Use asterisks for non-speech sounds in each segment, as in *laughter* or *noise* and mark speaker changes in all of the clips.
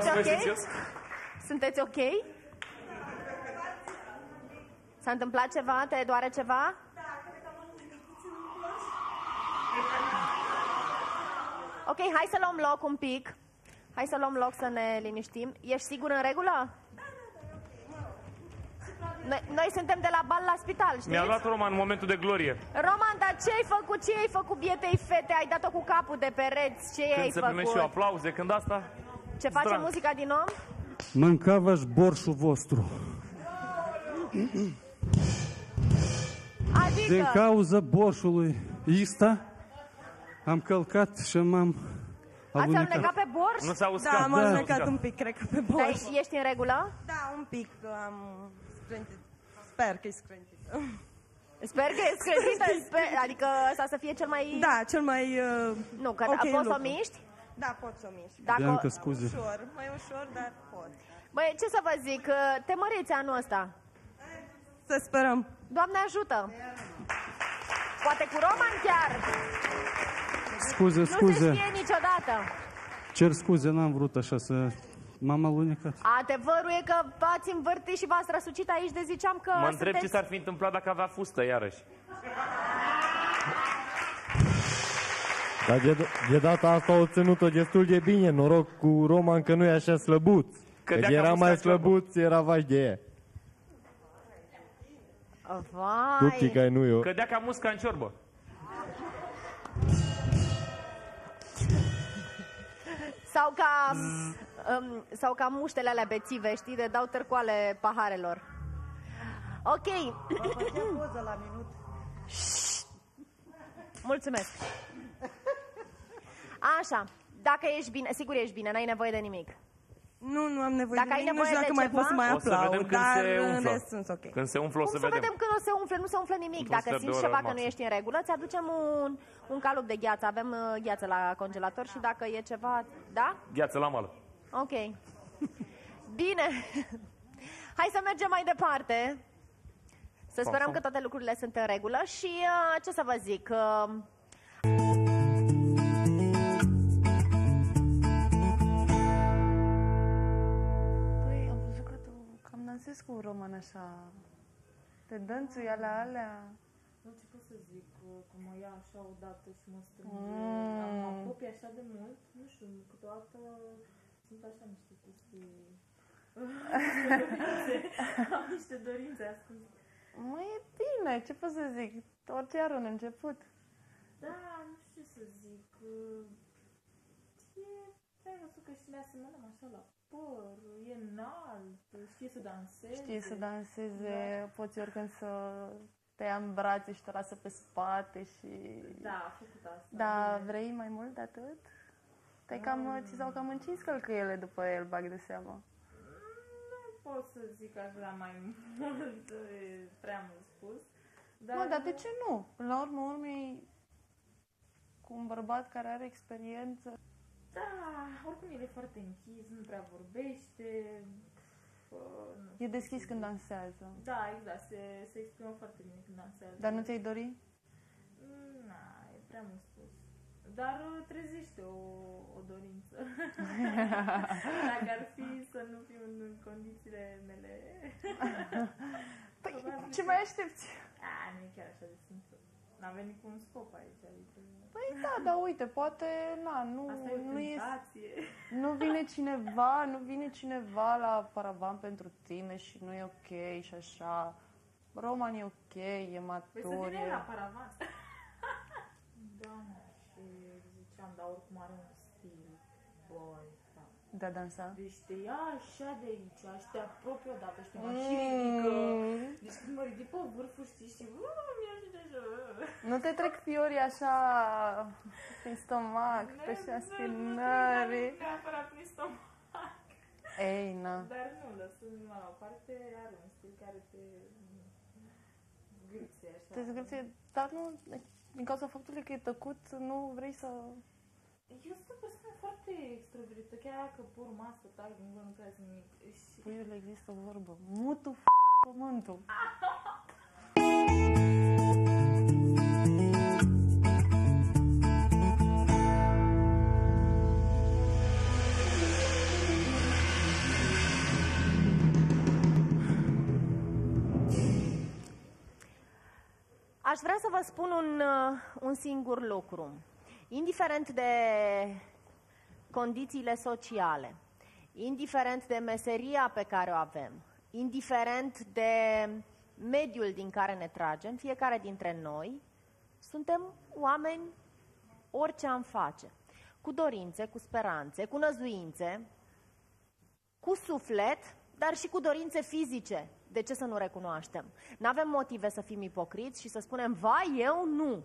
Speaker 1: Sunteți
Speaker 2: să
Speaker 1: ok?
Speaker 2: prezințez?
Speaker 1: Sunteți ok? S-a întâmplat ceva? Te doare ceva? Ok, hai să luăm loc un pic. Hai să luăm loc să ne liniștim. Ești sigur în regulă? Noi, noi suntem de la bal la spital, știți?
Speaker 2: Mi-a luat Roman în momentul de glorie.
Speaker 1: Roman, dar ce ai făcut? Ce ai făcut bietei fete? Ai dat-o cu capul de pereți? Ce ai
Speaker 2: Când se primește și
Speaker 1: făcut?
Speaker 2: aplauze, când asta...
Speaker 1: Ce face
Speaker 2: Zdran.
Speaker 1: muzica din om?
Speaker 3: Mâncava-și borșul vostru.
Speaker 1: Adică...
Speaker 3: Din cauza borșului ăsta am călcat și m-am
Speaker 1: Ați
Speaker 3: alunecat.
Speaker 1: alunecat pe borș?
Speaker 2: Nu s-a
Speaker 4: Da,
Speaker 2: uscat.
Speaker 4: am
Speaker 3: Da.
Speaker 4: alunecat un pic, cred că pe
Speaker 1: Dar
Speaker 4: borș.
Speaker 1: ești, ești în regulă?
Speaker 4: Da, un pic am scrântit. Sper că e scrântit.
Speaker 1: Sper că e scrântită, *laughs* sper, adică asta să fie cel mai...
Speaker 4: Da, cel mai... Uh,
Speaker 1: Nu, că
Speaker 4: ok
Speaker 1: poți să o
Speaker 4: lucru.
Speaker 1: miști?
Speaker 4: Da, pot să o mișc.
Speaker 1: Dacă...
Speaker 3: Bianca, scuze.
Speaker 4: Ușor, mai ușor, dar pot.
Speaker 1: Băi, ce să vă zic, te măriți anul ăsta.
Speaker 4: Să sperăm.
Speaker 1: Doamne ajută! Poate cu Roman chiar!
Speaker 3: Scuze,
Speaker 1: Nu se
Speaker 3: scuze.
Speaker 1: știe niciodată.
Speaker 3: Cer scuze, n-am vrut așa să... M-am alunecat.
Speaker 1: Adevărul e că v-ați învârtit și v-ați răsucit aici de ziceam că
Speaker 2: Mă întreb ce
Speaker 1: sunteți...
Speaker 2: s-ar fi întâmplat dacă avea fustă, iarăși.
Speaker 5: Dar de, de data asta au ținut-o destul de bine. Noroc cu Roman că nu e așa slăbuț. Că
Speaker 2: Cădea ca
Speaker 5: era
Speaker 2: musca
Speaker 5: mai
Speaker 2: în ciorbă.
Speaker 5: slăbuț, era vaș de ea. Tu
Speaker 1: Vai!
Speaker 5: chica nu eu.
Speaker 2: Cădea ca musca în ciorbă.
Speaker 1: Sau ca, um, sau ca muștele alea bețive, știi, de dau târcoale paharelor. Ok.
Speaker 6: poză la minut.
Speaker 1: Mulțumesc. Așa, dacă ești bine, sigur ești bine, n-ai nevoie de nimic.
Speaker 4: Nu, nu am nevoie
Speaker 1: Dacă
Speaker 4: de
Speaker 1: ai
Speaker 4: nimic, nu știu
Speaker 1: nevoie
Speaker 4: dacă
Speaker 1: de
Speaker 4: mai
Speaker 1: ceva?
Speaker 4: pot să mai
Speaker 2: O să
Speaker 4: aplaud,
Speaker 2: vedem când
Speaker 4: dar
Speaker 2: se
Speaker 4: în
Speaker 2: umflă.
Speaker 4: rest sunt ok.
Speaker 2: Când se umflă, o
Speaker 1: Cum
Speaker 2: să
Speaker 1: să
Speaker 2: vedem.
Speaker 1: vedem când o se umfle? Nu se umflă nimic.
Speaker 2: Într-un
Speaker 1: Dacă
Speaker 2: sfert de
Speaker 1: simți
Speaker 2: oră
Speaker 1: ceva că nu
Speaker 2: maxim.
Speaker 1: ești în regulă, ți aducem un, un calup de gheață. Avem uh, gheață la congelator și dacă e ceva... Da?
Speaker 2: Gheață la mal.
Speaker 1: Ok. Bine. *laughs* Hai să mergem mai departe. Să sperăm
Speaker 2: Conform.
Speaker 1: că toate lucrurile sunt în regulă și uh, ce să vă zic... Uh,
Speaker 7: cam dansezi cu Roman așa. Te dănțui alea, alea.
Speaker 8: Nu ce pot să zic, că mă ia așa odată și mă strânge,
Speaker 7: Mm.
Speaker 8: mm. mă apropie așa de mult, nu știu, câteodată sunt așa niște chestii... *laughs* Am niște dorințe ascunse.
Speaker 7: Mă, e bine, ce pot să zic? Orice are un început.
Speaker 8: Da, nu știu ce să zic. E, ai văzut că și ne asemănăm așa la păr, e înalt, știe să danseze.
Speaker 7: Știi să danseze, poți oricând să te ia în brațe și te lasă pe spate și...
Speaker 8: Da, a făcut asta.
Speaker 7: Da,
Speaker 8: bine.
Speaker 7: vrei mai mult de atât? Te cam, ți s-au cam încins călcâiele după el, bag de seamă.
Speaker 8: Nu pot să zic așa mai mult, *laughs* e prea mult spus. Dar,
Speaker 7: Mă, dar de ce nu? Până la urmă, urmei, cu un bărbat care are experiență,
Speaker 8: Da, oricum el e foarte închis, nu prea vorbește. Pă, nu
Speaker 7: e deschis când dansează.
Speaker 8: Da, exact, se, se exprimă foarte bine când dansează.
Speaker 7: Dar nu ți-ai dori?
Speaker 8: Mm, Na, e prea mult spus. Dar uh, trezește o, o dorință. *laughs* Dacă ar fi să nu fiu în condițiile mele.
Speaker 7: Păi,
Speaker 8: Probabil
Speaker 7: ce
Speaker 8: că-
Speaker 7: mai aștepți?
Speaker 8: A, nu e chiar așa de simplu. N-a venit cu un scop aici, adică...
Speaker 7: Păi da, dar uite, poate, na, nu,
Speaker 8: Asta e o
Speaker 7: nu, e,
Speaker 8: tentație.
Speaker 7: nu vine cineva, nu vine cineva la paravan pentru tine și nu e ok și așa. Roman e ok, e
Speaker 8: Păi să
Speaker 7: matur,
Speaker 8: vină
Speaker 7: e...
Speaker 8: la paravan. *laughs* da, mă, și ziceam, dar oricum are un stil. Băi, da.
Speaker 7: De a dansa.
Speaker 8: Deci te ia așa de aici și te apropie odată și te mai și ridică.
Speaker 7: Mm.
Speaker 8: Deci când mă ridic pe vârful, știi, și uh, mi-a și de așa.
Speaker 7: Nu te trec fiorii așa prin stomac, pe așa spinări.
Speaker 8: Neapărat prin stomac.
Speaker 7: Ei, na.
Speaker 8: Dar nu, lăsând la o parte, are un stil care te zgârție așa.
Speaker 7: Te zgârție, dar nu, din cauza faptului că e tăcut, nu vrei să...
Speaker 8: Eu sunt o persoană foarte extrovertită, chiar că pur masă, tag, nu vă mâncați nimic. Și...
Speaker 7: Puiule, există o vorbă. Mutu f*** pământul.
Speaker 1: Aș vrea să vă spun un, uh, un singur lucru. Indiferent de condițiile sociale, indiferent de meseria pe care o avem, indiferent de mediul din care ne tragem, fiecare dintre noi suntem oameni orice am face, cu dorințe, cu speranțe, cu năzuințe, cu suflet, dar și cu dorințe fizice. De ce să nu recunoaștem? Nu avem motive să fim ipocriți și să spunem, vai, eu nu.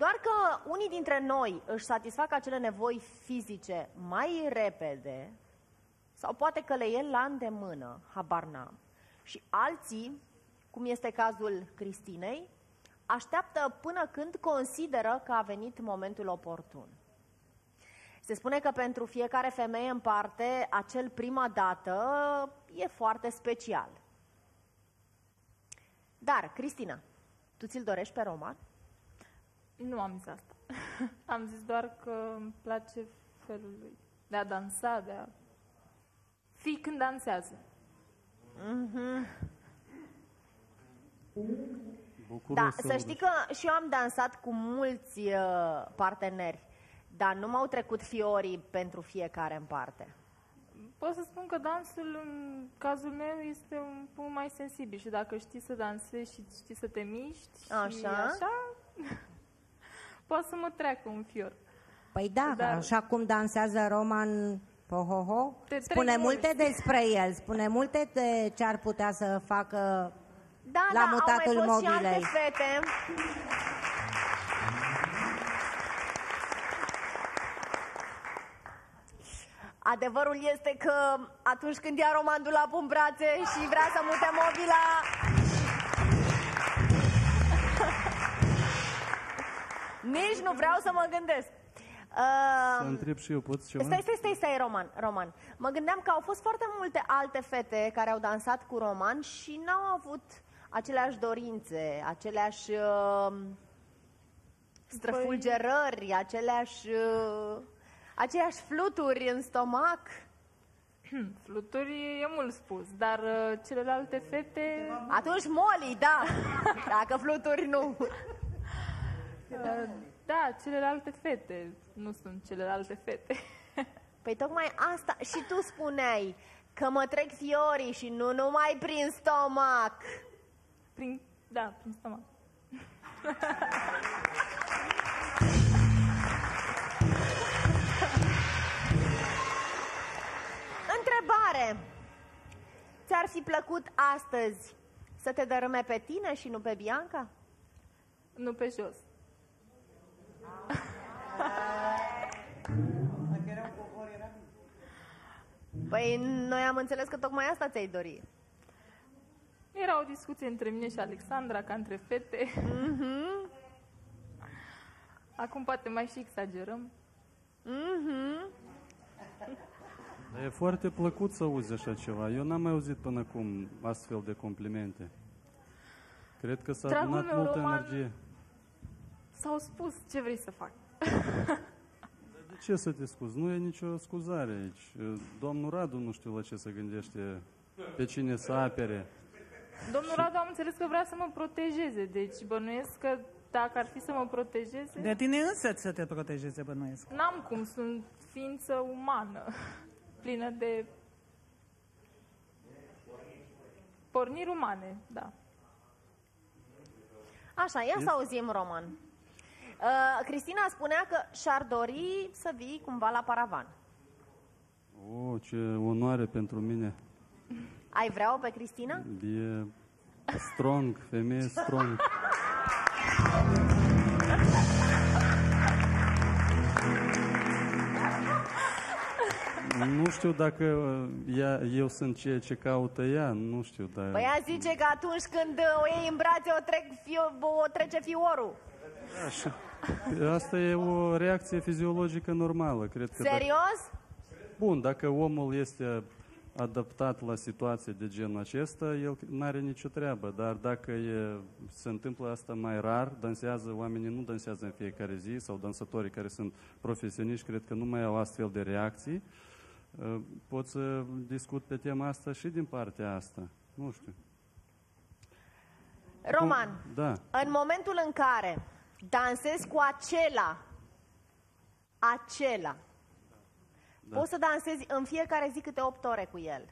Speaker 1: Doar că unii dintre noi își satisfac acele nevoi fizice mai repede sau poate că le e la îndemână, habar n-am. Și alții, cum este cazul Cristinei, așteaptă până când consideră că a venit momentul oportun. Se spune că pentru fiecare femeie în parte, acel prima dată e foarte special. Dar, Cristina, tu ți-l dorești pe Roman?
Speaker 8: Nu am zis asta. *laughs* am zis doar că îmi place felul lui de a dansa, de a fi când dansează.
Speaker 3: Bucuros
Speaker 1: Da,
Speaker 3: să
Speaker 1: să
Speaker 3: aud
Speaker 1: știi că și eu am dansat cu mulți uh, parteneri, dar nu m-au trecut fiorii pentru fiecare în parte.
Speaker 8: Pot să spun că dansul, în cazul meu, este un punct mai sensibil și dacă știi să dansezi și știi să te miști și
Speaker 1: Așa.
Speaker 8: așa poate să mă treacă un fior.
Speaker 9: Păi da,
Speaker 8: Dar-
Speaker 9: așa cum dansează Roman Pohoho,
Speaker 8: Te
Speaker 9: spune
Speaker 8: trec
Speaker 9: multe
Speaker 8: mult.
Speaker 9: despre el, spune multe de ce ar putea să facă
Speaker 1: Da,
Speaker 9: La
Speaker 1: da,
Speaker 9: mutatul
Speaker 1: au mai fost și alte
Speaker 9: mobilei.
Speaker 1: fete. Adevărul este că atunci când ia Romandul la în brațe și vrea să mute mobila... Nici nu vreau să mă gândesc.
Speaker 3: Să
Speaker 1: Uh,
Speaker 3: întreb și eu, pot ceva?
Speaker 1: Stai, stai, stai, stai, Roman, Roman. Mă gândeam că au fost foarte multe alte fete care au dansat cu Roman și n-au avut aceleași dorințe, aceleași uh, străfulgerări, aceleași, uh, aceeași fluturi în stomac. *clears throat*
Speaker 8: Fluturi e mult spus, dar uh, celelalte fete...
Speaker 1: Atunci Molly, da, *laughs* dacă fluturi nu.
Speaker 8: Uh, Da, celelalte fete. Nu sunt celelalte fete. *laughs*
Speaker 1: Păi tocmai asta, și tu spuneai că mă trec fiorii și nu numai prin stomac.
Speaker 8: Prin, da, prin stomac. *laughs*
Speaker 1: Întrebare. Ți-ar fi plăcut astăzi să te dărâme pe tine și nu pe Bianca?
Speaker 8: Nu pe jos.
Speaker 1: Păi noi am înțeles că tocmai asta ți-ai dori.
Speaker 8: Era o discuție între mine și Alexandra, ca între fete.
Speaker 1: Mhm.
Speaker 8: Acum poate mai și exagerăm.
Speaker 1: Mhm.
Speaker 3: Dar e foarte plăcut să auzi așa ceva. Eu n-am mai auzit până acum astfel de complimente. Cred că s-a
Speaker 8: Dragul
Speaker 3: adunat
Speaker 8: meu,
Speaker 3: multă
Speaker 8: Roman.
Speaker 3: energie.
Speaker 8: S-au spus ce vrei să fac. *laughs*
Speaker 3: De ce să te scuzi? Nu e nicio scuzare aici. Domnul Radu nu știu la ce se gândește, pe cine să apere.
Speaker 8: Domnul Radu am înțeles că vrea să mă protejeze, deci bănuiesc că dacă ar fi să mă protejeze,
Speaker 6: De tine însă să te protejeze, bănuiesc.
Speaker 8: n-am cum, sunt ființă umană, plină de porniri umane, da.
Speaker 1: Așa, ia să auzim, Roman. Uh, Cristina spunea că și-ar dori să vii cumva la paravan.
Speaker 3: Oh, ce onoare pentru mine.
Speaker 1: Ai vrea-o pe Cristina?
Speaker 3: E strong, femeie strong. Nu știu dacă uh, ea, eu sunt ceea ce caută ea, nu știu, dar...
Speaker 1: Păi ea zice că atunci când uh, o iei în brațe o, trec fio- o trece fiorul.
Speaker 3: Așa. Asta e o reacție fiziologică normală, cred că. Dacă,
Speaker 1: Serios?
Speaker 3: bun, dacă omul este adaptat la situații de genul acesta, el nu are nicio treabă, dar dacă e, se întâmplă asta mai rar, dansează, oamenii nu dansează în fiecare zi, sau dansatorii care sunt profesioniști, cred că nu mai au astfel de reacții, Uh, pot să discut pe tema asta și din partea asta, nu știu.
Speaker 1: Roman,
Speaker 3: Da.
Speaker 1: în momentul în care dansezi cu acela, acela, da. poți să dansezi în fiecare zi câte 8 ore cu el.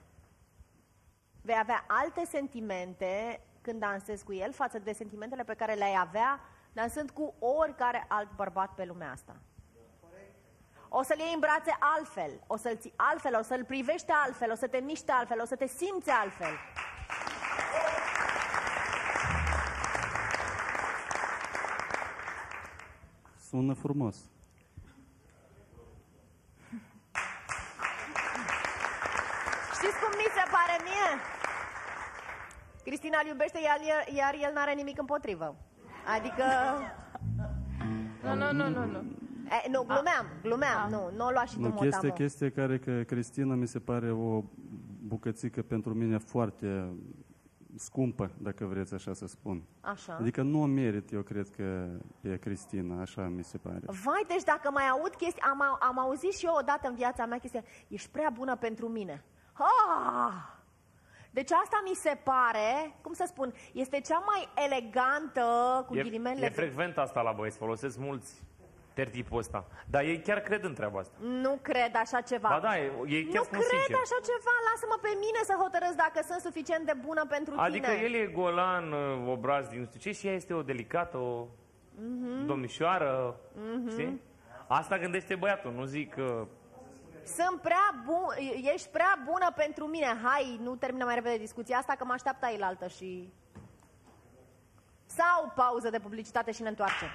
Speaker 1: Vei avea alte sentimente când dansezi cu el față de sentimentele pe care le-ai avea dansând cu oricare alt bărbat pe lumea asta. O să-l iei în brațe altfel, o să-l ții altfel, o să-l privești altfel, o să te miști altfel, o să te simți altfel.
Speaker 3: Sună frumos.
Speaker 1: Știți cum mi se pare mie? Cristina îl iubește, iar el, iar el n-are nimic împotrivă. Adică...
Speaker 7: Nu, nu, nu, nu, nu.
Speaker 1: E, nu, glumeam, glumeam, nu, nu o lua și tu
Speaker 3: Nu,
Speaker 1: mult
Speaker 3: chestia,
Speaker 1: amă.
Speaker 3: chestia care că Cristina mi se pare o bucățică pentru mine foarte scumpă, dacă vreți așa să spun.
Speaker 1: Așa.
Speaker 3: Adică nu o merit, eu cred că pe Cristina, așa mi se pare.
Speaker 1: Vai, deci dacă mai aud chestii, am, au- am auzit și eu odată în viața mea chestia, ești prea bună pentru mine. Ah! Deci asta mi se pare, cum să spun, este cea mai elegantă, cu
Speaker 2: E,
Speaker 1: ghilimelele...
Speaker 2: e frecvent asta la băieți, folosesc mulți tertipul ăsta. Dar ei chiar cred în treaba asta.
Speaker 1: Nu cred așa ceva.
Speaker 2: Ba da, e- ei chiar
Speaker 1: nu
Speaker 2: spun
Speaker 1: cred
Speaker 2: sincer.
Speaker 1: așa ceva, lasă-mă pe mine să hotărăsc dacă sunt suficient de bună pentru
Speaker 2: Adică
Speaker 1: tine.
Speaker 2: el e golan, uh, obraz din nu știu ce și ea este o delicată, o
Speaker 1: Mhm.
Speaker 2: domnișoară, știi? Asta gândește băiatul, nu zic că...
Speaker 1: Sunt prea bun, ești prea bună pentru mine. Hai, nu termină mai repede discuția asta, că mă așteaptă ailaltă altă și... Sau pauză de publicitate și ne întoarcem.